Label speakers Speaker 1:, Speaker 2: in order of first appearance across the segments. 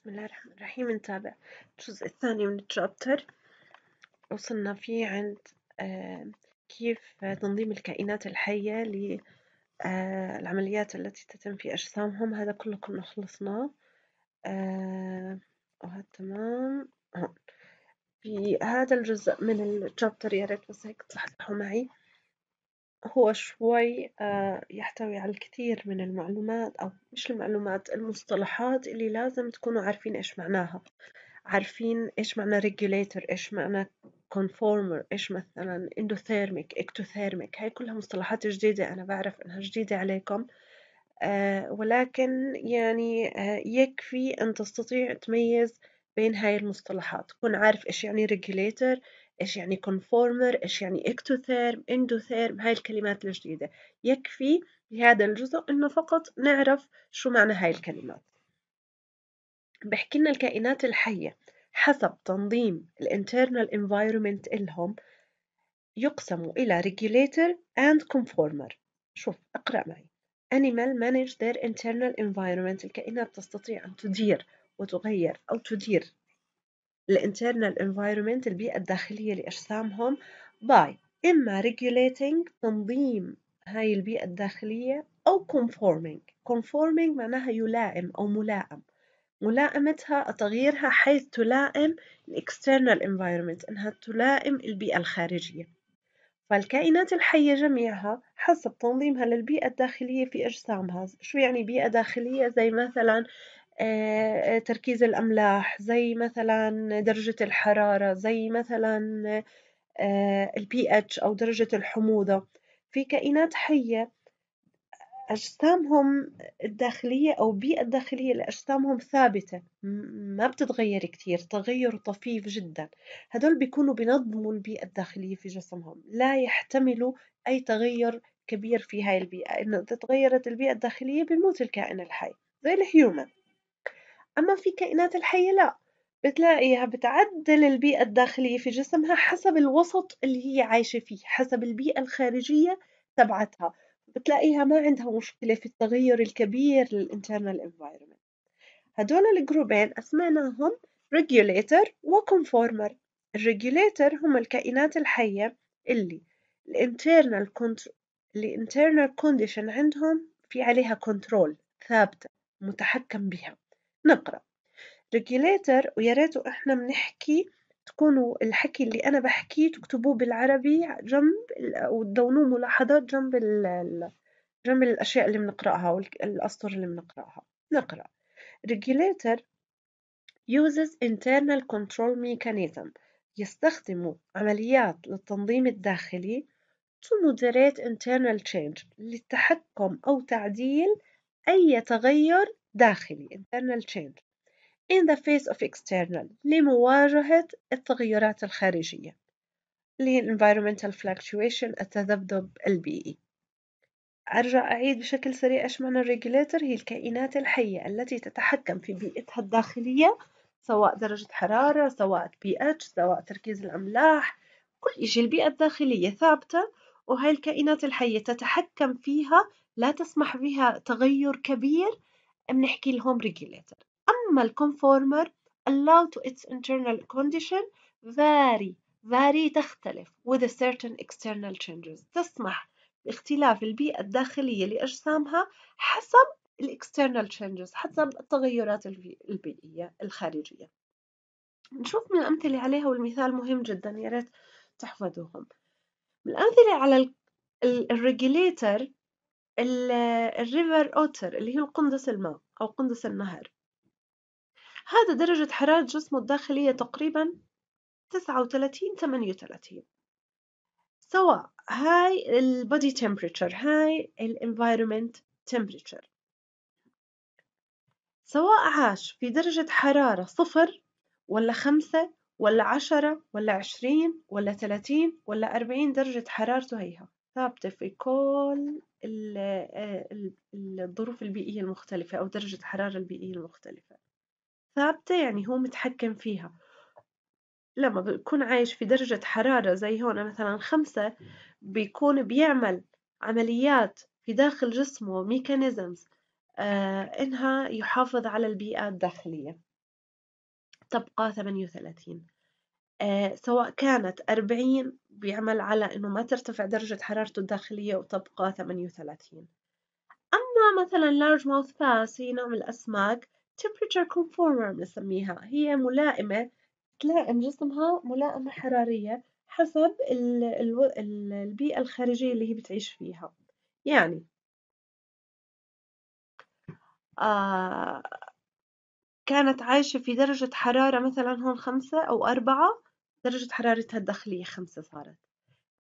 Speaker 1: بسم الله الرحمن الرحيم. نتابع الجزء الثاني من الشابتر وصلنا فيه عند آه، كيف تنظيم الكائنات الحية للعمليات التي تتم في أجسامهم. هذا كله كنا خلصناه. آه، وهذا تمام. في هذا الجزء من الشابتر يا ريت بس هيك تصحصحوا معي. هو شوي آه، يحتوي على الكثير من المعلومات أو مش المعلومات المصطلحات اللي لازم تكونوا عارفين إيش معناها. عارفين إيش معنى regulator إيش معنى conformer إيش مثلا endothermic ectothermic. هاي كلها مصطلحات جديدة أنا بعرف إنها جديدة عليكم. آه، ولكن يعني آه، يكفي أن تستطيع تميز بين هاي المصطلحات. تكون عارف إيش يعني regulator إيش يعني conformer إيش يعني ectotherm endotherm هاي الكلمات الجديدة. يكفي بهذا الجزء إنه فقط نعرف شو معنى هاي الكلمات. بحكي لنا الكائنات الحية حسب تنظيم ال internal environment إلهم يقسموا إلى regulator and conformer. شوف اقرأ معي. Animal manage their internal environment. الكائنات تستطيع أن تدير وتغير أو تدير ال internal environment البيئة الداخلية لأجسامهم by إما regulating تنظيم هاي البيئة الداخلية أو conforming. conforming معناها يلائم أو ملائم. ملائمتها تغييرها حيث تلائم external environment إنها تلائم البيئة الخارجية. فالكائنات الحية جميعها حسب تنظيمها للبيئة الداخلية في أجسامها. شو يعني بيئة داخلية؟ زي مثلا تركيز الأملاح زي مثلا درجة الحرارة زي مثلا البي اتش أو درجة الحموضة. في كائنات حية أجسامهم الداخلية أو البيئة الداخلية لأجسامهم ثابتة ما بتتغير كتير تغير طفيف جدا. هدول بيكونوا بينظموا البيئة الداخلية في جسمهم لا يحتملوا أي تغير كبير في هاي البيئة. إذا تغيرت البيئة الداخلية بيموت الكائن الحي زي الهيومن أما في كائنات الحية لأ بتلاقيها بتعدل البيئة الداخلية في جسمها حسب الوسط اللي هي عايشة فيه حسب البيئة الخارجية تبعتها. بتلاقيها ما عندها مشكلة في التغير الكبير لل internal environment. هدول ال groupين أسميناهم regulator و conformer. ال regulator هم الكائنات الحية اللي ال internal ال internal condition عندهم في عليها control ثابتة متحكم بها. نقرأ. Regulator ويا ريتوا إحنا بنحكي تكونوا الحكي اللي أنا بحكيه تكتبوه بالعربي جنب وتدونوه ملاحظات جنب ال جنب الأشياء اللي بنقرأها والأسطر اللي بنقرأها. نقرأ. Regulator uses internal control mechanism. يستخدم عمليات للتنظيم الداخلي to moderate internal change للتحكم أو تعديل أي تغير داخلي internal change. In the face of external لمواجهة التغيرات الخارجية. اللي هي environmental fluctuation التذبذب البيئي. أرجع أعيد بشكل سريع إيش معنى ال regulator هي الكائنات الحية التي تتحكم في بيئتها الداخلية سواء درجة حرارة سواء بي اتش سواء تركيز الأملاح. كل إشي البيئة الداخلية ثابتة وهاي الكائنات الحية تتحكم فيها لا تسمح بها تغير كبير بنحكي لهم regulator أما ال conformer allow to its internal condition vary vary تختلف with certain external changes. تسمح باختلاف البيئة الداخلية لأجسامها حسب ال external changes حسب التغيرات البيئية الخارجية. نشوف من الأمثلة عليها والمثال مهم جدا يا ريت تحفظوهم. من الأمثلة على ال regulator ال river otter اللي هي قندس الماء أو قندس النهر. هذا درجة حرارة جسمه الداخلية تقريبا تسعة وثلاثين ثمانية وثلاثين. سواء هاي البودي temperature هاي الانفايرومنت temperature. سواء عاش في درجة حرارة صفر ولا خمسة ولا عشرة ولا عشرين ولا ثلاثين ولا أربعين درجة حرارته هيها. ثابتة في كل الظروف البيئية المختلفة أو درجة الحرارة البيئية المختلفة. ثابتة يعني هو متحكم فيها. لما بيكون عايش في درجة حرارة زي هون مثلا خمسة بيكون بيعمل عمليات في داخل جسمه ميكانيزمز آه إنها يحافظ على البيئة الداخلية. تبقى ثمانية وثلاثين. آه سواء كانت أربعين بيعمل على إنه ما ترتفع درجة حرارته الداخلية وتبقى ثمانية وثلاثين. أما مثلا large mouth bass هي نوع من الأسماك temperature conformer بنسميها. هي ملائمة تلائم جسمها ملائمة حرارية حسب ال ال البيئة الخارجية اللي هي بتعيش فيها. يعني آه كانت عايشة في درجة حرارة مثلا هون خمسة أو أربعة درجة حرارتها الداخلية خمسة صارت.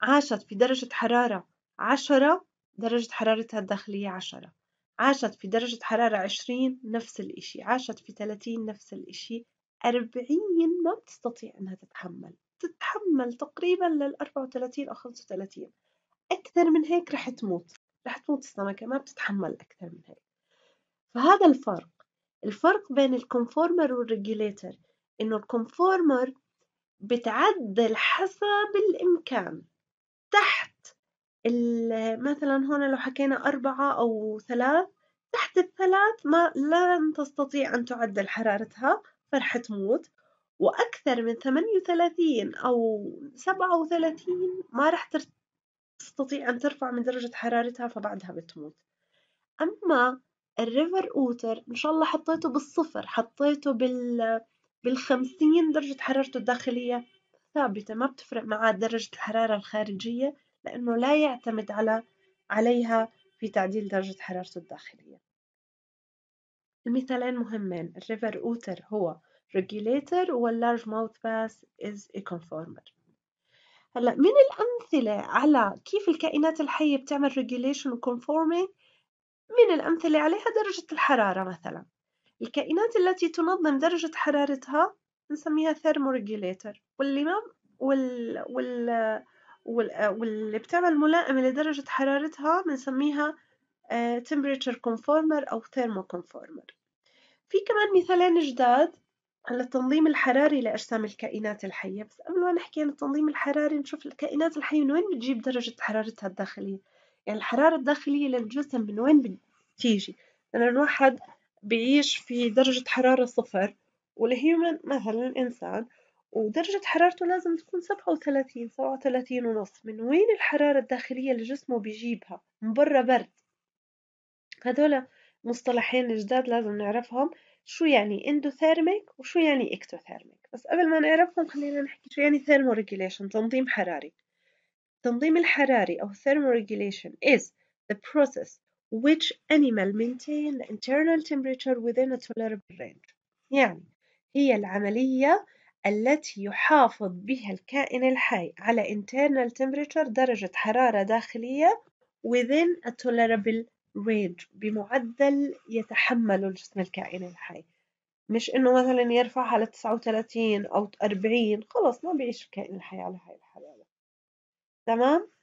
Speaker 1: عاشت في درجة حرارة عشرة درجة حرارتها الداخلية عشرة. عاشت في درجة حرارة عشرين نفس الإشي. عاشت في ثلاثين نفس الإشي. أربعين ما بتستطيع إنها تتحمل. تتحمل تقريبا للأربعة وثلاثين أو خمسة وثلاثين أكثر من هيك رح تموت. رح تموت السمكة ما بتتحمل أكثر من هيك. فهذا الفرق. الفرق بين ال conformer وال regulator إنه الكونفورمر بتعدل حسب الإمكان تحت مثلا هون لو حكينا أربعة أو ثلاث تحت الثلاث ما لن تستطيع أن تعدل حرارتها فرح تموت. وأكثر من ثمانية وثلاثين أو سبعة وثلاثين ما رح تستطيع أن ترفع من درجة حرارتها فبعدها بتموت. أما ال river otter إن شاء الله حطيته بالصفر حطيته بال بالخمسين درجة حرارته الداخلية ثابتة ما بتفرق معاه درجة الحرارة الخارجية لأنه لا يعتمد على عليها في تعديل درجة حرارته الداخلية. المثالين مهمين ال river otter هو regulator وال largemouth bass is a conformer. هلأ من الأمثلة على كيف الكائنات الحية بتعمل regulation و conforming من الأمثلة عليها درجة الحرارة مثلا. الكائنات التي تنظم درجة حرارتها نسميها thermoregulator. واللي ما وال وال واللي بتعمل ملائمة لدرجة حرارتها بنسميها آه، temperature conformer أو thermoconformer. في كمان مثالين جداد على التنظيم الحراري لأجسام الكائنات الحية. بس قبل ما نحكي عن التنظيم الحراري نشوف الكائنات الحية من وين بتجيب درجة حرارتها الداخلية. يعني الحرارة الداخلية للجسم من وين بتيجي؟ لأن الواحد بيعيش في درجة حرارة صفر وال human مثلا الإنسان ودرجة حرارته لازم تكون سبعة وثلاثين سبعة وثلاثين ونص. من وين الحرارة الداخلية اللي جسمه بيجيبها؟ من برا برد. هذولا مصطلحين جداد لازم نعرفهم شو يعني endothermic وشو يعني ectothermic بس قبل ما نعرفهم خلينا نحكي شو يعني thermoregulation تنظيم حراري. التنظيم الحراري أو thermoregulation is the process which animal maintain the internal temperature within a tolerable range. يعني هي العملية التي يحافظ بها الكائن الحي على internal temperature درجة حرارة داخلية within a tolerable range بمعدل يتحمله الجسم الكائن الحي. مش إنه مثلا يرفعها لتسعة وثلاثين أو أربعين خلص ما بيعيش الكائن الحي على هاي الحرارة. تمام؟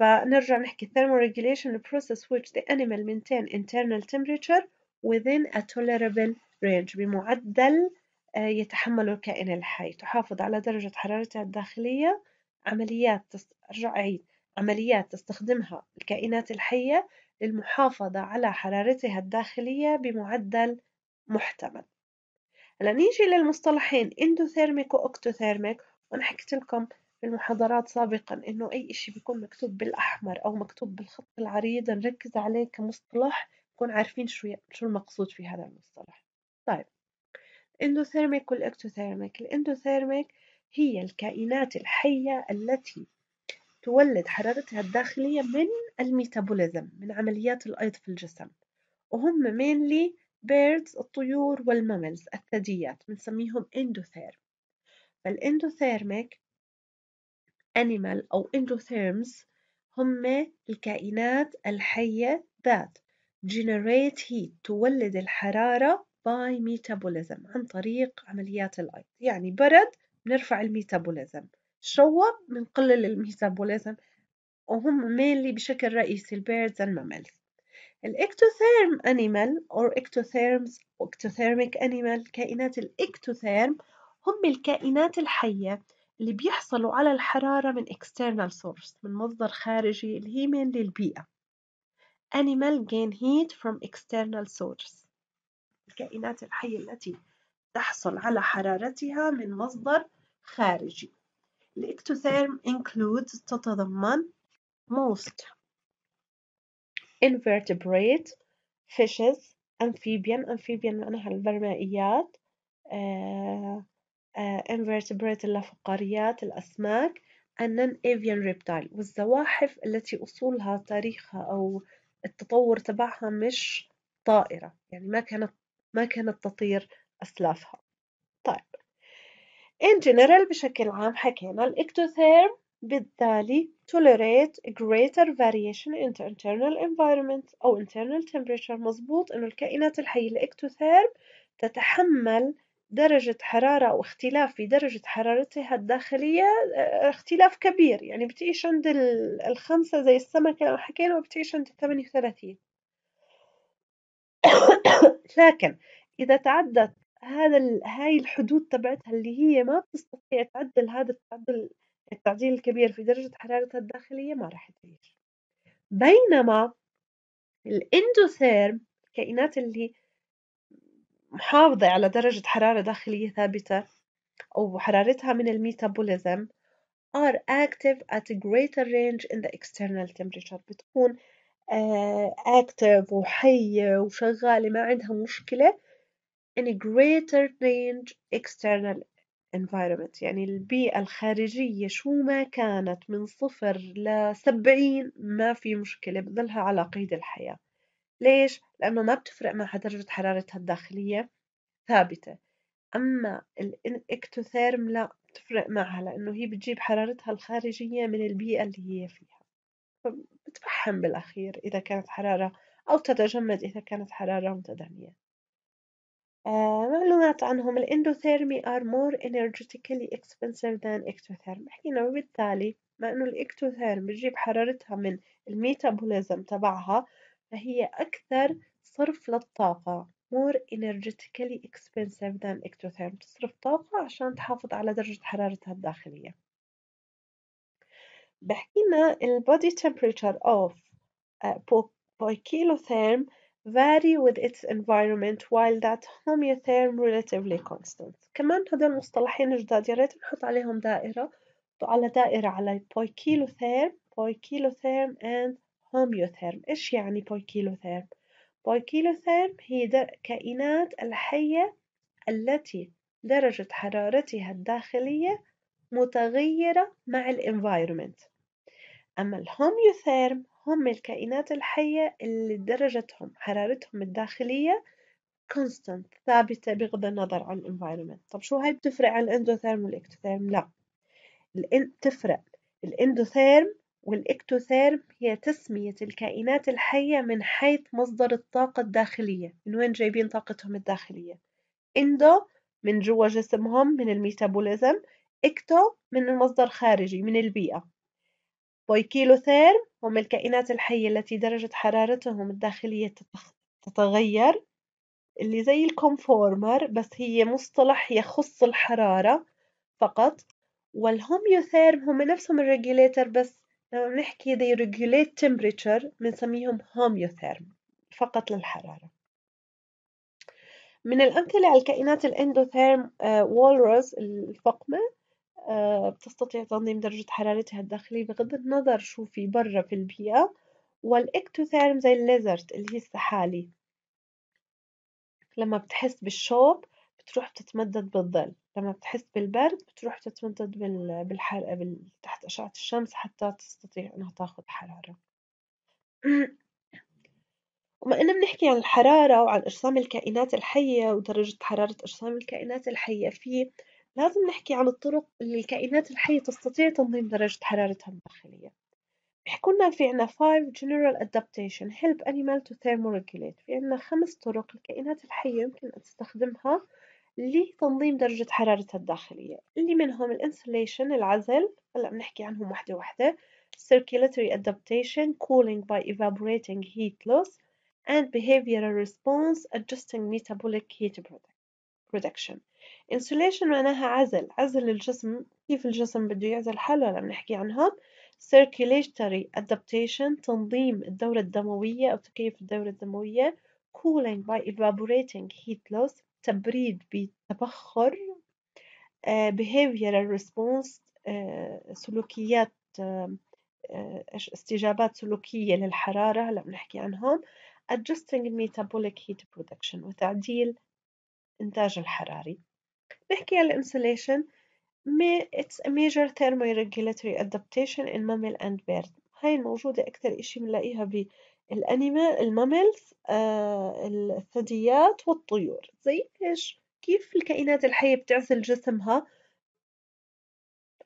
Speaker 1: فنرجع نحكي thermoregulation the process which the animal maintain internal temperature within a tolerable range بمعدل آه، يتحمله الكائن الحي. تحافظ على درجة حرارتها الداخلية. عمليات. أرجع أعيد. عمليات تستخدمها الكائنات الحية للمحافظة على حرارتها الداخلية بمعدل محتمل. هلا نيجي للمصطلحين endothermic و ectothermic وأنا حكيت لكم في المحاضرات سابقا إنه أي إشي بيكون مكتوب بالأحمر أو مكتوب بالخط العريض نركز عليه كمصطلح نكون عارفين شو شو المقصود في هذا المصطلح. طيب. ال endothermic وال ectothermic. ال endothermic هي الكائنات الحية التي تولد حرارتها الداخلية من ال metabolism من عمليات الأيض في الجسم. وهم mainly birds الطيور وال mammals الثدييات بنسميهم endotherm فال endothermic animal أو endotherms هم الكائنات الحية ذات generate heat تولد الحرارة by metabolism عن طريق عمليات الأيض يعني برد بنرفع ال metabolism. شوب بنقلل ال metabolism. وهم mainly بشكل رئيسي ال birds and mammals. ال ectotherm animal or ectotherms ectothermic animal كائنات ال ectotherm هم الكائنات الحية. اللي بيحصلوا على الحرارة من external source من مصدر خارجي اللي هي من البيئة. Animal gain heat from external source. الكائنات الحية التي تحصل على حرارتها من مصدر خارجي. الإكتوثيرم includes تتضمن most invertebrate fishes amphibian amphibian معناها البرمائيات uh, uh, invertebrate اللافقاريات الأسماك and non-avian reptile. والزواحف التي أصولها تاريخها أو التطور تبعها مش طائرة يعني ما كانت ما كانت تطير أسلافها. طيب. In general بشكل عام حكينا الإكتوثيرم بالتالي tolerate greater variation in internal environment أو internal temperature. مظبوط إنه الكائنات الحية الإكتوثيرم تتحمل درجة حرارة أو اختلاف في درجة حرارتها الداخلية آه، اختلاف كبير. يعني بتعيش عند الخمسة زي السمكة اللي حكينا وبتعيش عند الثمانية وثلاثين. لكن إذا تعدت هذا هاي الحدود تبعتها اللي هي ما بتستطيع تعدل هذا التعدل التعديل الكبير في درجة حرارتها الداخلية ما راح تعيش بينما الإندوثيرم الكائنات اللي محافظة على درجة حرارة داخلية ثابتة أو حرارتها من الميتابوليزم are active at a greater range in the external temperature. بتكون uh, active وحية وشغالة ما عندها مشكلة in a greater range external environment. يعني البيئة الخارجية شو ما كانت من صفر لسبعين ما في مشكلة بضلها على قيد الحياة. ليش؟ لأنه ما بتفرق معها درجة حرارتها الداخلية ثابتة أما الإكتوثيرم لا بتفرق معها لأنه هي بتجيب حرارتها الخارجية من البيئة اللي هي فيها فبتفحم بالأخير إذا كانت حرارة أو تتجمد إذا كانت حرارة متدنية. آه معلومات عنهم. الإندوثيرمي are more energetically expensive than ectotherm حكينا وبالتالي مع إنه الإكتوثيرم بتجيب حرارتها من الميتابوليزم تبعها فهي أكثر صرف للطاقة more energetically expensive than ectotherm تصرف طاقة عشان تحافظ على درجة حرارتها الداخلية بحكينا ال body temperature of uh, poikilotherm vary with its environment while that homeotherm relatively constant كمان هدول المصطلحين جداد يا ريت نحط عليهم دائرة على دائرة على poikilotherm poikilotherm and homeotherm. إيش يعني poikilotherm poikilotherm هي كائنات الحية التي درجة حرارتها الداخلية متغيرة مع ال environment أما ال homeotherm هم الكائنات الحية اللي درجتهم حرارتهم الداخلية constant ثابتة بغض النظر عن ال environment طب شو هاي بتفرق عن ال endotherm وال ectotherm لا. تفرق. ال endotherm وال ectotherm هي تسمية الكائنات الحية من حيث مصدر الطاقة الداخلية. من وين جايبين طاقتهم الداخلية؟ endo من جوا جسمهم من ال metabolism. ecto من المصدر خارجي من البيئة. poikilotherm هم الكائنات الحية التي درجة حرارتهم الداخلية تتغير اللي زي ال conformer بس هي مصطلح يخص الحرارة فقط. وال homeotherm هم نفسهم ال regulator بس لما بنحكي they regulate temperature بنسميهم homeotherm فقط للحرارة. من الأمثلة على الكائنات ال endotherm ال walrus الفقمة آه، بتستطيع تنظيم درجة حرارتها الداخلية بغض النظر شو في برا في البيئة. وال ectotherm زي ال lizard اللي هي السحالي. لما بتحس بالشوب بتروح تتمدد بالظل لما بتحس بالبرد بتروح تتمدد بالحرقة بال... تحت أشعة الشمس حتى تستطيع إنها تاخد حرارة. وما إننا بنحكي عن الحرارة وعن أجسام الكائنات الحية ودرجة حرارة أجسام الكائنات الحية في لازم نحكي عن الطرق اللي الكائنات الحية تستطيع تنظيم درجة حرارتها الداخلية. بيحكوا لنا في عنا 5 general adaptation help animal to thermoregulate. في عنا خمس طرق الكائنات الحية يمكن أن تستخدمها لتنظيم درجة حرارتها الداخلية اللي منهم الانسوليشن العزل هلا بنحكي عنهم واحدة واحدة circulatory adaptation cooling by evaporating heat loss and behavioral response adjusting metabolic heat production insulation معناها عزل عزل الجسم كيف الجسم بده يعزل حاله هلا بنحكي عنهم circulatory adaptation تنظيم الدورة الدموية أو تكيف الدورة الدموية cooling by evaporating heat loss تبريد بتبخر behavioral response سلوكيات استجابات سلوكية للحرارة هلا بنحكي عنهم adjusting metabolic heat production وتعديل إنتاج الحراري. نحكي على الانسوليشن it's a major thermoregulatory adaptation in mammal and bird. هاي الموجودة أكثر إشي بنلاقيها بال animal ال mammals آه الثدييات والطيور. زي إيش؟ كيف الكائنات الحية بتعزل جسمها؟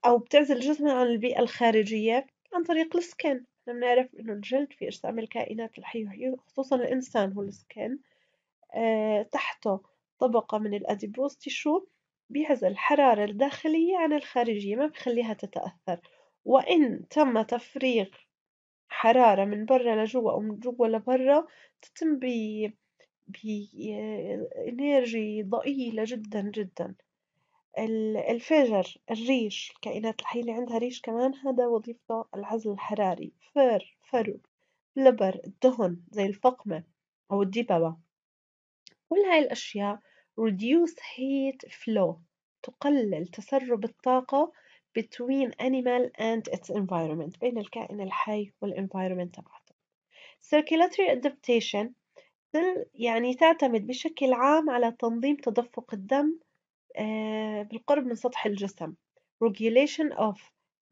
Speaker 1: أو بتعزل جسمها عن البيئة الخارجية؟ عن طريق ال skin. إحنا بنعرف إنه الجلد في أجسام الكائنات الحية خصوصا الإنسان هو ال skin. آه تحته طبقة من ال adipose tissue بيعزل الحرارة الداخلية عن الخارجية ما بخليها تتأثر. وإن تم تفريغ حرارة من برا لجوا أو من جوا لبرا تتم ب بإنرجي ضئيلة جدا جدا. الفجر الريش الكائنات الحية اللي عندها ريش كمان هذا وظيفته العزل الحراري. فر فرو لبر الدهن زي الفقمة أو الدببة كل هاي الأشياء reduce heat flow تقلل تسرب الطاقة between animal and its environment بين الكائن الحي والenvironment تبعته circulatory adaptation يعني تعتمد بشكل عام على تنظيم تدفق الدم آه، بالقرب من سطح الجسم regulation of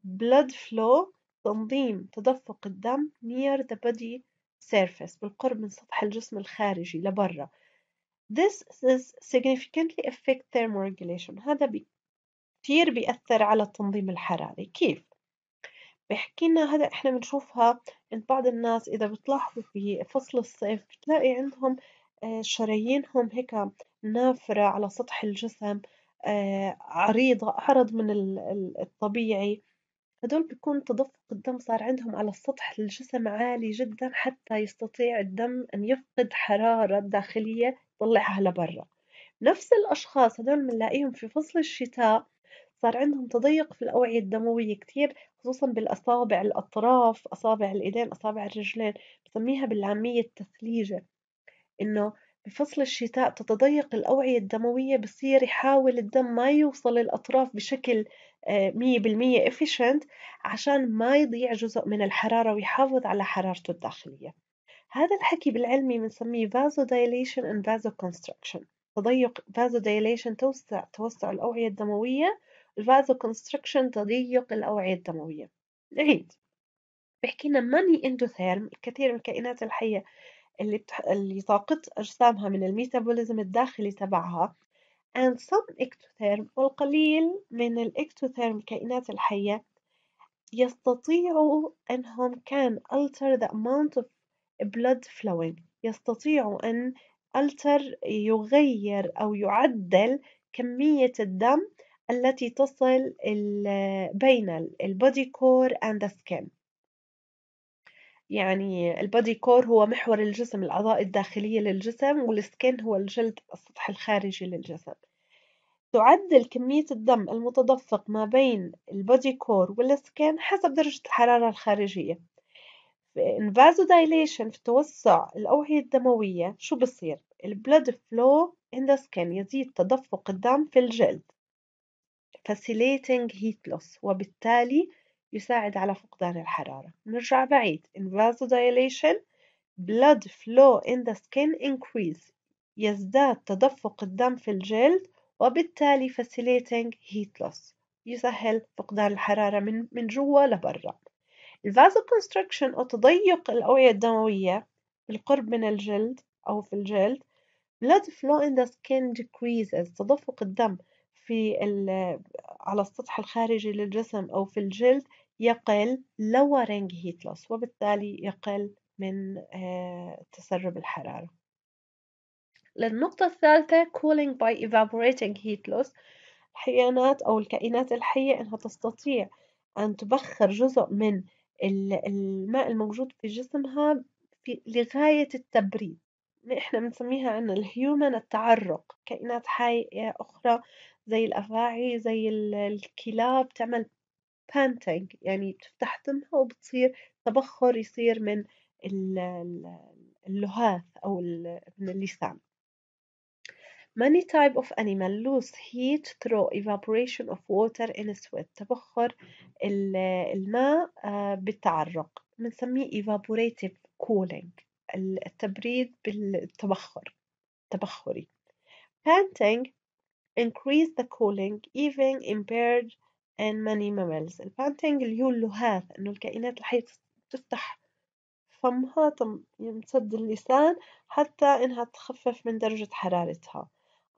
Speaker 1: blood flow تنظيم تدفق الدم near the body surface بالقرب من سطح الجسم الخارجي لبرا This is significantly affect thermoregulation هذا كتير بيأثر على التنظيم الحراري. كيف؟ بحكي لنا هذا إحنا بنشوفها عند بعض الناس إذا بتلاحظوا في فصل الصيف بتلاقي عندهم آه، شرايينهم هيك نافرة على سطح الجسم آه، عريضة أعرض من الطبيعي. هدول بيكون تدفق الدم صار عندهم على السطح الجسم عالي جدا حتى يستطيع الدم أن يفقد حرارة داخلية يطلعها لبرا. نفس الأشخاص هدول بنلاقيهم في فصل الشتاء صار عندهم تضيق في الأوعية الدموية كتير خصوصا بالأصابع الأطراف أصابع الإيدين أصابع الرجلين بسميها بالعامية التثليجة. إنه بفصل الشتاء تتضيق الأوعية الدموية بصير يحاول الدم ما يوصل الأطراف بشكل آه، مية بالمية efficient عشان ما يضيع جزء من الحرارة ويحافظ على حرارته الداخلية. هذا الحكي بالعلمي بنسميه vasodilation and vasoconstriction. تضيق vasodilation توسع توسع الأوعية الدموية ال vasoconstriction تضيق الأوعية الدموية. نعيد بحكي لنا many endotherm الكثير من الكائنات الحية اللي بتح... اللي طاقت أجسامها من ال metabolism الداخلي تبعها and some ectotherm والقليل من ال ectotherm الكائنات الحية يستطيعوا أنهم can alter the amount of blood flowing. يستطيعوا أن alter يغير أو يعدل كمية الدم التي تصل بين ال body core and the skin. يعني ال body core هو محور الجسم الأعضاء الداخلية للجسم وال skin هو الجلد السطح الخارجي للجسم. تعدل كمية الدم المتدفق ما بين البودي كور والسكن حسب درجة الحرارة الخارجية. في vasodilation في توسع الأوعية الدموية شو بصير؟ البلد فلو in the skin يزيد تدفق الدم في الجلد. Facilitating heat loss وبالتالي يساعد على فقدان الحرارة. نرجع بعيد. In vasodilation blood flow in the skin increase. يزداد تدفق الدم في الجلد وبالتالي facilitating heat loss. يسهل فقدان الحرارة من من جوا لبرا. الفازوكونستركشن أو تضيق الأوعية الدموية بالقرب من الجلد أو في الجلد blood flow in the skin decreases. تدفق الدم في على السطح الخارجي للجسم أو في الجلد يقل lowering heat loss وبالتالي يقل من آه، تسرب الحرارة. للنقطة الثالثة cooling by evaporating heat loss. الحيوانات أو الكائنات الحية أنها تستطيع أن تبخر جزء من الماء الموجود في جسمها في لغاية التبريد. إحنا بنسميها عن الهيومن التعرق. كائنات حية أخرى زي الأفاعي زي الكلاب تعمل بانتينج يعني بتفتح دمها وبتصير تبخر يصير من اللهاث أو من اللسان. Many type of animal lose heat through evaporation of water in sweat. تبخر الماء بالتعرق. بنسميه evaporative cooling التبريد بالتبخر تبخري. Panting increase the cooling even in bird and many mammals. البانتينج هو اللهاث إنه الكائنات الحية تفتح فمها يمتد اللسان حتى إنها تخفف من درجة حرارتها.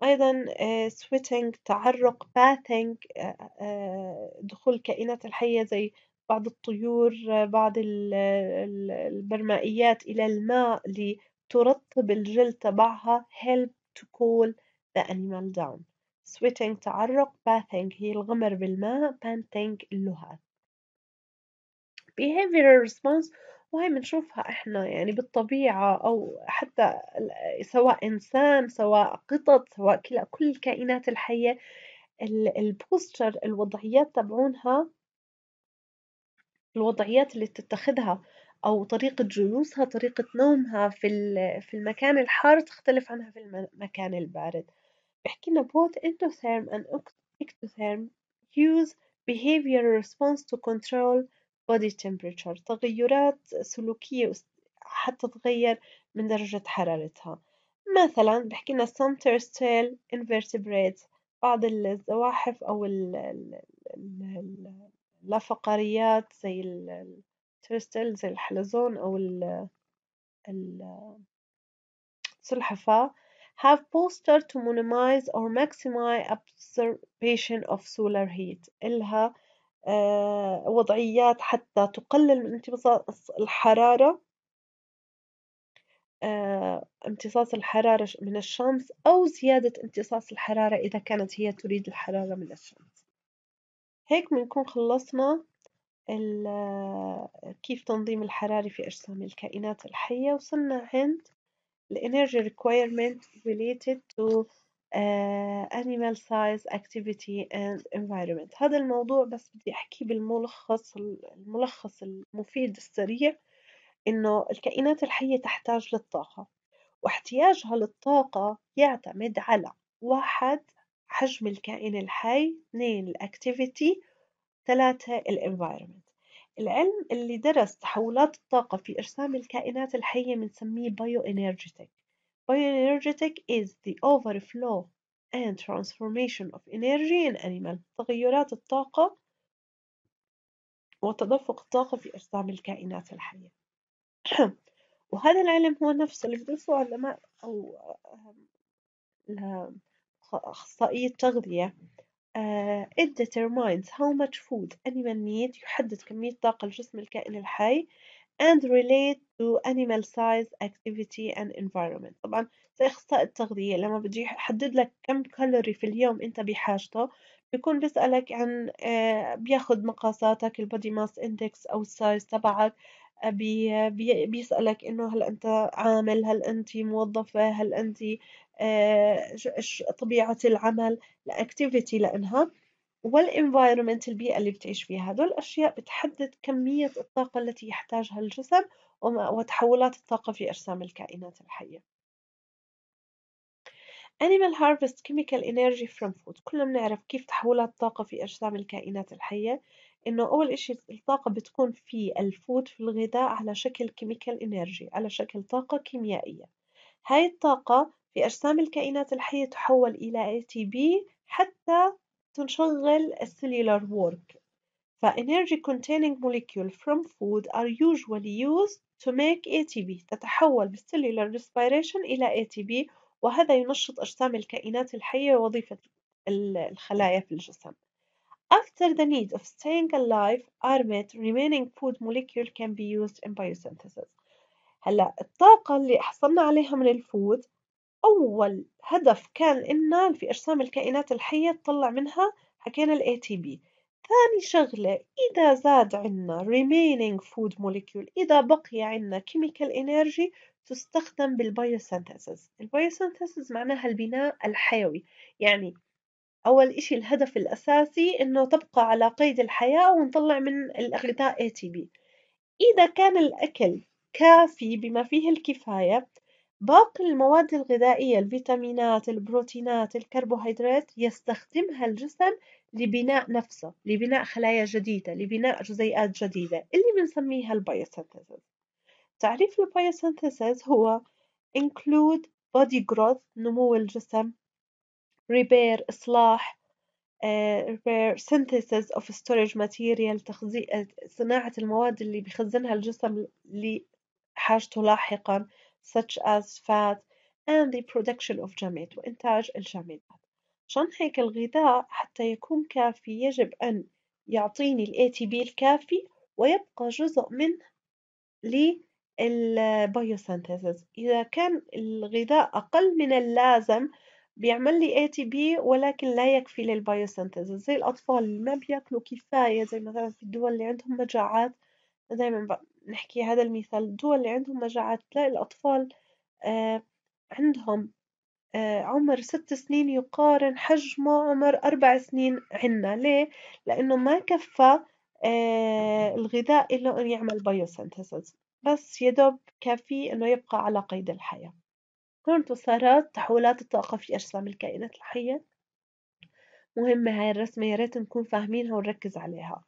Speaker 1: أيضا sweating تعرق bathing دخول الكائنات الحية زي بعض الطيور بعض البرمائيات إلى الماء لترطب الجلد تبعها help to cool the animal down. Sweating تعرق bathing هي الغمر بالماء panting اللهاث behavioral response وهي بنشوفها إحنا يعني بالطبيعة أو حتى سواء إنسان سواء قطط سواء كل الكائنات الحية البوستر الوضعيات تبعونها الوضعيات اللي تتخذها أو طريقة جلوسها طريقة نومها في المكان الحار تختلف عنها في المكان البارد. بحكي لنا both endotherm and ectotherm use behavioral response to control body temperature. تغيرات سلوكية حتى تغير من درجة حرارتها. مثلا بحكي لنا some terrestrial invertebrates. بعض الزواحف أو اللافقاريات زي الترستل زي الحلزون أو السلحفاة have poster to minimize or maximize absorption of solar heat. إلها آه، وضعيات حتى تقلل من امتصاص الحرارة آه، امتصاص الحرارة من الشمس أو زيادة امتصاص الحرارة إذا كانت هي تريد الحرارة من الشمس. هيك بنكون خلصنا كيف تنظيم الحراري في أجسام الكائنات الحية وصلنا عند ال energy requirement related to uh, animal size activity and environment. هذا الموضوع بس بدي أحكي بالملخص الملخص المفيد السريع إنه الكائنات الحية تحتاج للطاقة واحتياجها للطاقة يعتمد على واحد حجم الكائن الحي اثنين الأكتيفيتي ثلاثة الانفايرمنت العلم اللي درس تحولات الطاقة في أجسام الكائنات الحية بنسميه bioenergetic. bioenergetic is the overflow and transformation of energy in animal. تغيرات الطاقة وتدفق الطاقة في أجسام الكائنات الحية. وهذا العلم هو نفس اللي بدرسه علماء أو أخصائي التغذية it determines how much food animal need يحدد كمية طاقة لجسم الكائن الحي and relate to animal size activity and environment. طبعا زي أخصائي التغذية لما بده يحدد لك كم كالوري في اليوم أنت بحاجته بيكون بيسألك عن uh, بياخد مقاساتك ال body mass index أو ال size تبعك. بي بي بيسألك إنه هل أنت عامل؟ هل أنت موظفة؟ هل أنت آه، طبيعة العمل؟ ال activity لإلها وال environment البيئة اللي بتعيش فيها. هدول الأشياء بتحدد كمية الطاقة التي يحتاجها الجسم وتحولات الطاقة في أجسام الكائنات الحية. Animal Harvest Chemical Energy from Food. كلنا بنعرف كيف تحولات الطاقة في أجسام الكائنات الحية. إنه أول إشي الطاقة بتكون في ال food في الغذاء على شكل chemical energy على شكل طاقة كيميائية. هاي الطاقة في أجسام الكائنات الحية تحول إلى ATP حتى تنشغل السيلولار work. ف energy containing molecule from food are usually used to make ATP تتحول بالسيلولار respiration إلى ATP وهذا ينشط أجسام الكائنات الحية ووظيفة الخلايا في الجسم. After the need of staying alive are met, remaining food molecule can be used in biosynthesis. هلا الطاقة اللي حصلنا عليها من ال food أول هدف كان إننا في أجسام الكائنات الحية تطلع منها حكينا ال ATP ثاني شغلة إذا زاد عنا remaining food molecule إذا بقي عنا chemical energy تستخدم بال biosynthesis ال biosynthesis معناها البناء الحيوي يعني أول إشي الهدف الأساسي إنه تبقى على قيد الحياة ونطلع من الغذاء ATP إذا كان الأكل كافي بما فيه الكفاية باقي المواد الغذائية الفيتامينات البروتينات الكربوهيدرات يستخدمها الجسم لبناء نفسه لبناء خلايا جديدة لبناء جزيئات جديدة اللي بنسميها ال biosynthesis تعريف ال biosynthesis هو include body growth نمو الجسم repair إصلاح uh, repair synthesis of storage material تخزين صناعة المواد اللي بيخزنها الجسم لحاجته لاحقا such as fat and the production of gametes وإنتاج ال gametes عشان هيك الغذاء حتى يكون كافي؟ يجب أن يعطيني ال ATP الكافي ويبقى جزء منه لل biosynthesis إذا كان الغذاء أقل من اللازم بيعمل لي ATP ولكن لا يكفي لل biosynthesis زي الأطفال اللي ما بياكلوا كفاية زي مثلا في الدول اللي عندهم مجاعات دايما نحكي هذا المثال الدول اللي عندهم مجاعات تلاقي الأطفال آه عندهم آه عمر ست سنين يقارن حجمه عمر أربع سنين عنا. ليه؟ لأنه ما كفى آه الغذاء إلا أن يعمل biosynthesis بس يدوب كافي إنه يبقى على قيد الحياة. هون صارت تحولات الطاقة في أجسام الكائنات الحية. مهمة هاي الرسمة يا ريت نكون فاهمينها ونركز عليها.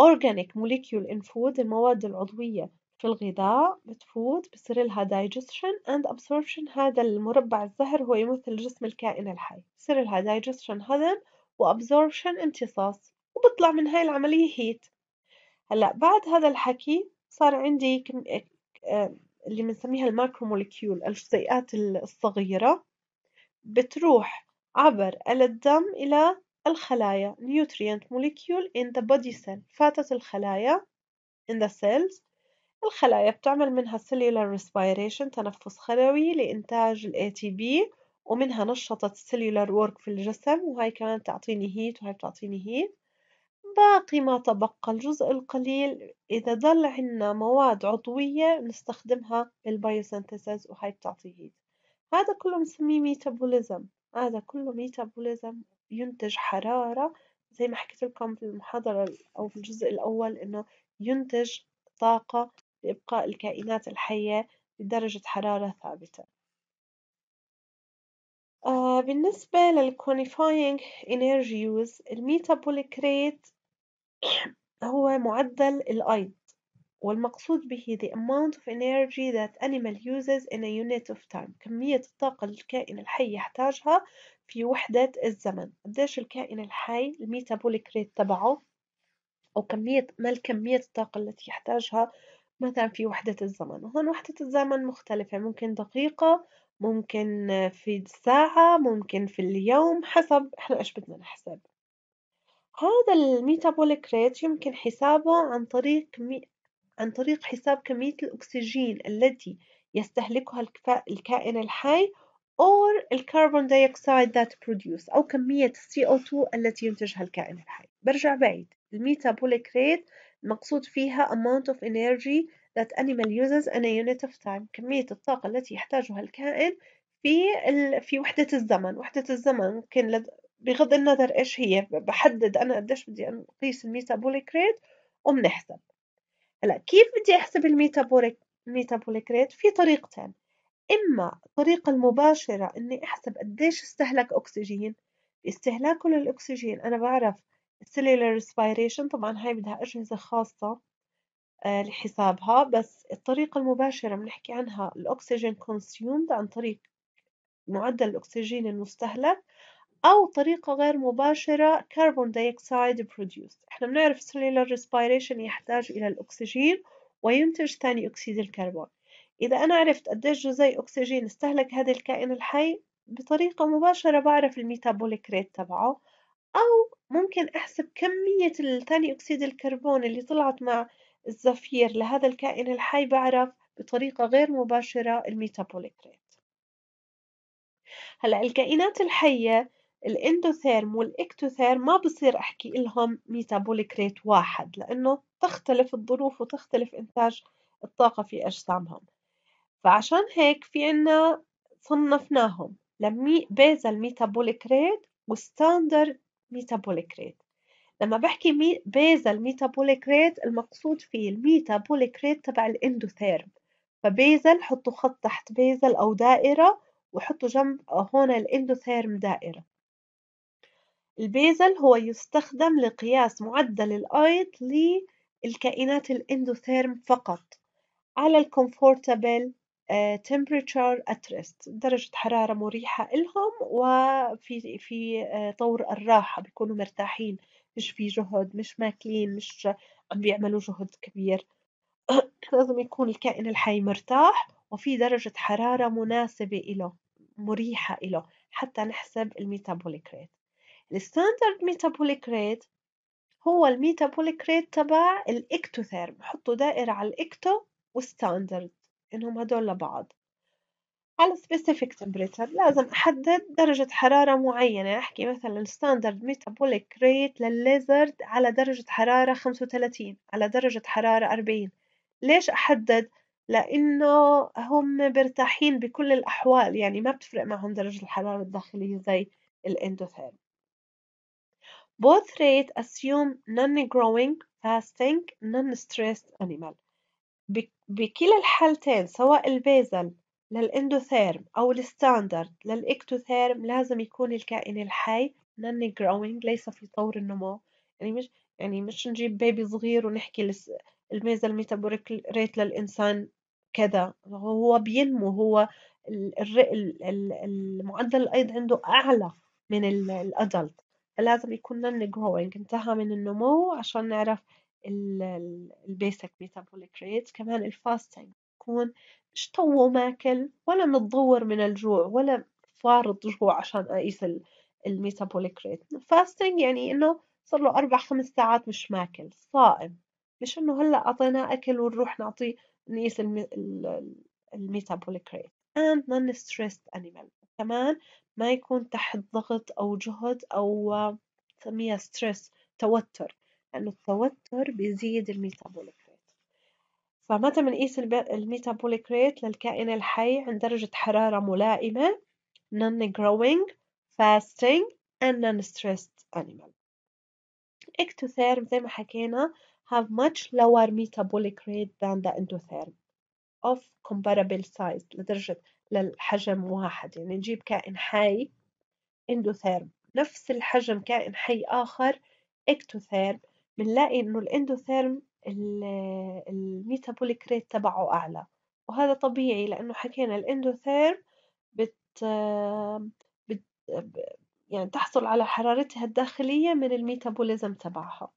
Speaker 1: Organic molecule in food المواد العضوية في الغذاء بتفوت بصير لها digestion and absorption. هذا المربع الزهر هو يمثل جسم الكائن الحي. بصير لها digestion هضم وabsorption امتصاص. وبطلع من هاي العملية heat. هلأ بعد هذا الحكي صار عندي كم... اللي بنسميها ال micromolecule الجزيئات الصغيرة بتروح عبر الدم إلى الخلايا nutrient molecule in the body cell فاتت الخلايا in the cells. الخلايا بتعمل منها cellular respiration تنفس خلوي لإنتاج ال ATP ومنها نشطت cellular work في الجسم وهاي كمان تعطيني heat وهاي بتعطيني heat باقي ما تبقى الجزء القليل إذا ضل عنا مواد عضوية نستخدمها بال biosynthesis وهاي بتعطي heat هذا كله بنسميه ميتابوليزم هذا كله ميتابوليزم ينتج حرارة زي ما حكيت لكم في المحاضرة أو في الجزء الأول إنه ينتج طاقة لإبقاء الكائنات الحية بدرجة حرارة ثابتة. آه بالنسبة للquantifying energy use الميتابوليك ريت هو معدل الأيض والمقصود به the amount of energy that animal uses in a unit of time. كمية الطاقة اللي الكائن الحي يحتاجها في وحدة الزمن. قديش الكائن الحي الميتابوليك ريت تبعه أو كمية ما الكمية الطاقة التي يحتاجها مثلا في وحدة الزمن. وهون وحدة الزمن مختلفة. ممكن دقيقة ممكن في ساعة ممكن في اليوم حسب إحنا إيش بدنا نحسب. هذا الميتابوليك ريت يمكن حسابه عن طريق كمية عن طريق حساب كمية الأكسجين التي يستهلكها الكائن الحي or ال carbon dioxide that produce أو كمية CO2 التي ينتجها الكائن الحي. برجع بعيد. ال metabolic rate المقصود فيها amount of energy that animal uses in a unit of time. كمية الطاقة التي يحتاجها الكائن في ال... في وحدة الزمن. وحدة الزمن ممكن لد... بغض النظر إيش هي بحدد أنا قديش بدي أقيس ال metabolic rate وبنحسب. هلأ كيف بدي أحسب ال metabolic ال metabolic rate؟ في طريقتين. إما الطريقة المباشرة إني أحسب قديش استهلك أكسجين. استهلاكه للأكسجين أنا بعرف ال cellular respiration طبعا هاي بدها أجهزة خاصة آه، لحسابها بس الطريقة المباشرة بنحكي عنها الأكسجين consumed عن طريق معدل الأكسجين المستهلك أو طريقة غير مباشرة carbon dioxide produced. إحنا بنعرف cellular respiration يحتاج إلى الأكسجين وينتج ثاني أكسيد الكربون. إذا أنا عرفت قديش جزيء أكسجين استهلك هذا الكائن الحي بطريقة مباشرة بعرف ال metabolic rate تبعه أو ممكن أحسب كمية ثاني أكسيد الكربون اللي طلعت مع الزفير لهذا الكائن الحي بعرف بطريقة غير مباشرة ال metabolic rate هلأ الكائنات الحية ال endotherm وال ectotherm ما بصير أحكي لهم metabolic rate واحد لأنه تختلف الظروف وتختلف إنتاج الطاقة في أجسامهم. فعشان هيك في عنا صنفناهم لمي basal metabolic rate و standard metabolic rate لما بحكي مي basal metabolic rate المقصود فيه ال metabolic rate تبع ال endotherm. ف basal حطوا خط تحت basal أو دائرة وحطوا جنب هون ال endotherm دائرة. ال basal هو يستخدم لقياس معدل الأيض للكائنات ال endotherm فقط على ال comfortable temperature at rest درجة حرارة مريحة إلهم وفي في طور الراحة بيكونوا مرتاحين مش في جهد مش ماكلين مش عم بيعملوا جهد كبير. لازم يكون الكائن الحي مرتاح وفي درجة حرارة مناسبة إله مريحة إله حتى نحسب ال metabolic rate ال standard metabolic rate هو ال metabolic rate تبع ال ectotherm حطوا دائرة على ال ecto وال standard إنهم هدول لبعض. على specific temperature لازم أحدد درجة حرارة معينة أحكي مثلا standard metabolic rate للل lizard على درجة حرارة خمسة وثلاثين على درجة حرارة أربعين. ليش أحدد؟ لأنه هم مرتاحين بكل الأحوال يعني ما بتفرق معهم درجة الحرارة الداخلية زي ال endotherm. Both rate assume non-growing, fasting, non-stressed animal. بكلا الحالتين سواء ال basal لل endotherm أو ال standard لل ectotherm لازم يكون الكائن الحي non growing ليس في طور النمو. يعني مش يعني مش نجيب baby صغير ونحكي الميزة ال metabolic rate للإنسان كذا. هو بينمو هو المعدل الأيض عنده أعلى من ال adult فلازم يكون non growing. انتهى من النمو عشان نعرف ال basic metabolic rate كمان ال fasting يكون مش توه ماكل؟ ولا متضور من الجوع ولا فارض جوع عشان أقيس ال metabolic rate fasting يعني إنه صار له أربع خمس ساعات مش ماكل صائم. مش إنه هلأ أعطيناه أكل ونروح نعطيه نقيس ال metabolic rate and non-stressed animal. كمان ما يكون تحت ضغط أو جهد أو نسميها stress توتر لأنه التوتر بيزيد ال metabolic rate فمتى بنقيس ال metabolic rate للكائن الحي عند درجة حرارة ملائمة non-growing fasting and non-stressed animal. ectotherm زي ما حكينا have much lower metabolic rate than the endotherm of comparable size لدرجة للحجم واحد. يعني نجيب كائن حي إندوثيرم. نفس الحجم كائن حي آخر إكتوثيرم. بنلاقي إنه الإندوثيرم الميتابوليك ريت تبعه أعلى. وهذا طبيعي لأنه حكينا الإندوثيرم بت, بت يعني تحصل على حرارتها الداخلية من ال metabolism تبعها.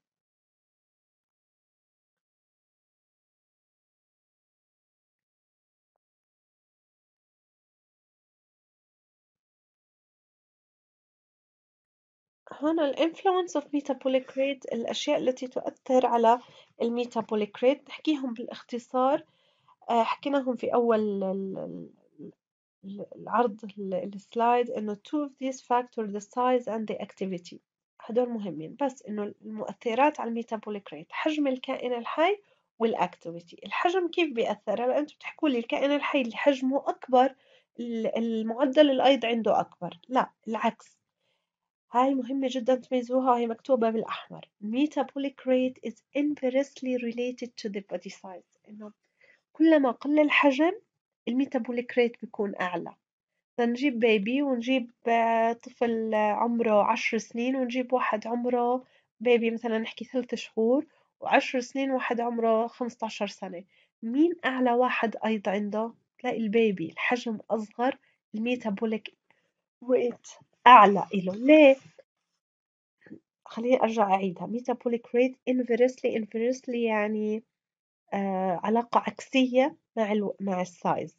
Speaker 1: هنا ال influence of metabolic rate الأشياء التي تؤثر على ال metabolic rate نحكيهم بالاختصار. آه، حكيناهم في أول العرض ال slide إنه two of these factors the size and the activity. هدول مهمين. بس إنه المؤثرات على ال metabolic rate حجم الكائن الحي وال activity الحجم كيف بيأثر؟ هلا أنتم بتحكوا لي الكائن الحي اللي حجمه أكبر المعدل الأيض عنده أكبر. لا العكس. هاي مهمة جدا تميزوها وهي مكتوبة بالأحمر. Metabolic rate is inversely related to the body size. إنه كلما قل الحجم الميتابوليك ريت بيكون أعلى. فنجيب بيبي ونجيب طفل عمره عشر سنين ونجيب واحد عمره بيبي مثلا نحكي ثلاث شهور وعشر سنين واحد عمره خمسة عشر سنة. مين أعلى واحد أيضا عنده؟ تلاقي البيبي الحجم أصغر الميتابوليك ريت أعلى إله ليه؟ خليني أرجع أعيدها. Metabolic rate inversely. Inversely يعني آه علاقة عكسية مع ال مع ال size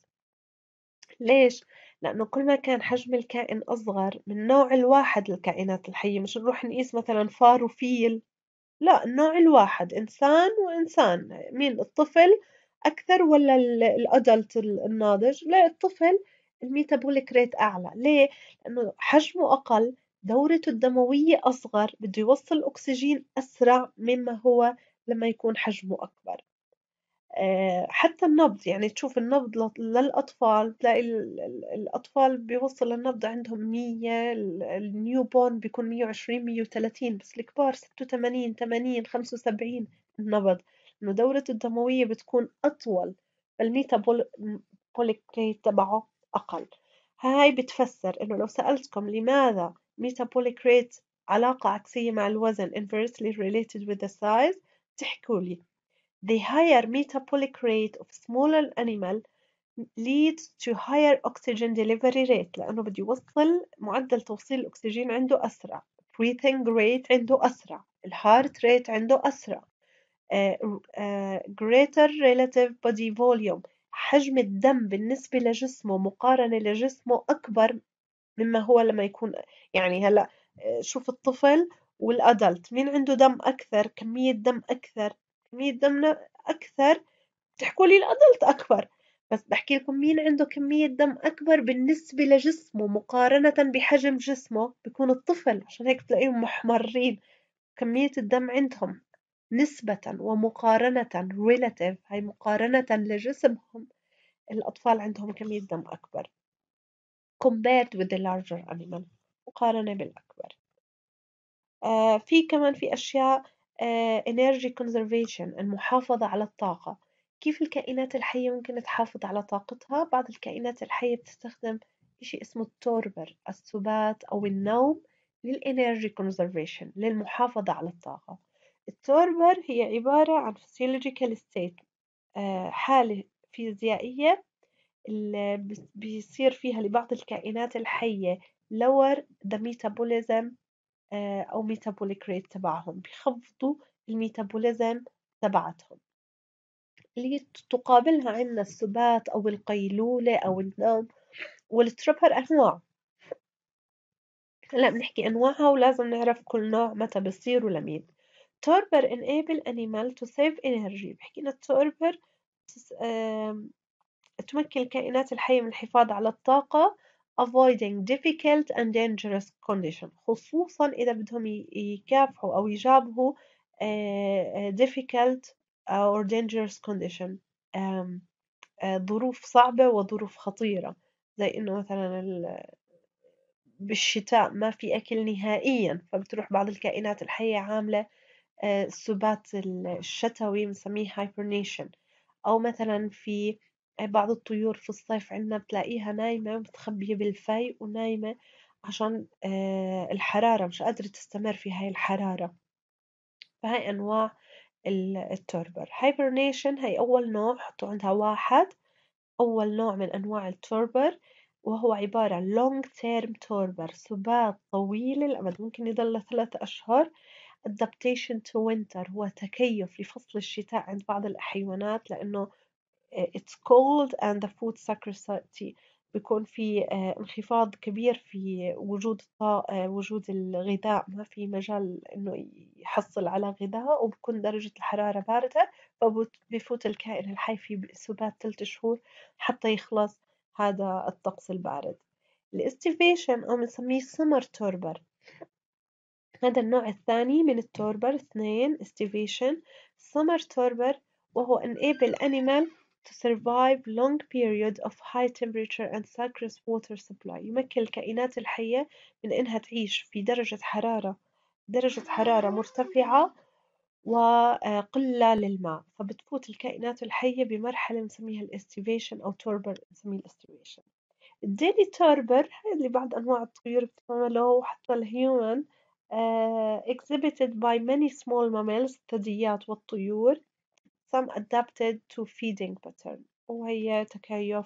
Speaker 1: ليش؟ لأنه كل ما كان حجم الكائن أصغر من نوع الواحد للكائنات الحية. مش نروح نقيس مثلا فار وفيل. لا النوع الواحد إنسان وإنسان. مين؟ الطفل أكثر ولا ال adult الناضج؟ لا الطفل ال metabolic rate أعلى. ليه؟ لأنه حجمه أقل دورته الدموية أصغر بده يوصل الأكسجين أسرع مما هو لما يكون حجمه أكبر. آه، حتى النبض يعني تشوف النبض للأطفال تلاقي الأطفال بيوصل النبض عندهم مية ال newborn بيكون مية وعشرين مية وثلاثين بس الكبار ستة وثمانين ثمانين خمسة وسبعين النبض. إنه دورته الدموية بتكون أطول. فال metabolic rate تبعه أقل هاي بتفسر إنه لو سألتكم لماذا metabolic rate علاقة عكسية مع الوزن inversely related with the size تحكوا لي the higher metabolic rate of smaller animal leads to higher oxygen delivery rate لأنه بده يوصل معدل توصيل الأكسجين عنده أسرع breathing rate عنده أسرع الهارت ريت عنده أسرع uh, uh, greater relative body volume حجم الدم بالنسبة لجسمه مقارنة لجسمه أكبر مما هو لما يكون يعني هلأ شوف الطفل والأدلت مين عنده دم أكثر؟ كمية دم أكثر كمية دم أكثر؟ تحكوا لي الأدلت أكبر. بس بحكي لكم مين عنده كمية دم أكبر بالنسبة لجسمه مقارنة بحجم جسمه؟ بيكون الطفل عشان هيك بتلاقيهم محمرين. كمية الدم عندهم. نسبة ومقارنة relative هاي مقارنة لجسمهم الأطفال عندهم كمية دم أكبر. compared with the larger animal مقارنة بالأكبر. آه في كمان في أشياء آه energy conservation المحافظة على الطاقة. كيف الكائنات الحية ممكن تحافظ على طاقتها؟ بعض الكائنات الحية بتستخدم إشي اسمه التوربر السبات أو النوم للإنرجي conservation للمحافظة على الطاقة. التوربر هي عبارة عن physiological state آه حالة فيزيائية اللي بيصير فيها لبعض الكائنات الحية lower the metabolism أو metabolic rate تبعهم بيخفضوا الميتابوليزم تبعتهم. اللي تقابلها عندنا السبات أو القيلولة أو النوم والتربر أنواع هلأ بنحكي أنواعها ولازم نعرف كل نوع متى بصير ولمين torpor enable animal to save energy. بحكي لنا التوربر تمكن الكائنات الحية من الحفاظ على الطاقة avoiding difficult and dangerous condition. خصوصا إذا بدهم يكافحوا أو يجابهوا difficult or dangerous condition. ظروف صعبة وظروف خطيرة. زي إنه مثلا بالشتاء ما في أكل نهائيا فبتروح بعض الكائنات الحية عاملة السبات الشتوي بنسميه hibernation. أو مثلا في بعض الطيور في الصيف عندنا بتلاقيها نايمة متخبية بالفي ونايمة عشان الحرارة مش قادرة تستمر في هاي الحرارة. فهاي أنواع ال torpor hibernation هي أول نوع حطوا عندها واحد. أول نوع من أنواع التوربر وهو عبارة عن long term توربر سبات طويل الأمد ممكن يضل ثلاثة أشهر. Adaptation to winter هو تكيف لفصل الشتاء عند بعض الحيوانات لأنه it's cold and the food scarcity بيكون في انخفاض كبير في وجود وجود الغذاء. ما في مجال إنه يحصل على غذاء وبكون درجة الحرارة باردة فبفوت الكائن الحي في سبات ثلاث شهور حتى يخلص هذا الطقس البارد. ال estivation أو بنسميه summer torpor هذا النوع الثاني من ال torpor اثنين estivation summer torpor وهو enable animal to survive long period of high temperature and scarce water supply. يمكن الكائنات الحية من إنها تعيش في درجة حرارة درجة حرارة مرتفعة وقلة للماء. فبتفوت الكائنات الحية بمرحلة نسميها ال estivation أو torpor نسميه ال estivation. ال daily torpor اللي بعض أنواع الطيور بتعمله وحتى ال human exhibited by many small mammals الثدييات والطيور some adapted to feeding pattern وهي تكيف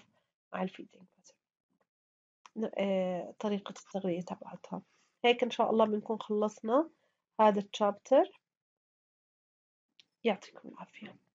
Speaker 1: مع ال feeding pattern. طريقة التغذية تبعتها. هيك إن شاء الله بنكون خلصنا هذا الشابتر يعطيكم العافية.